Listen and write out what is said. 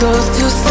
goes to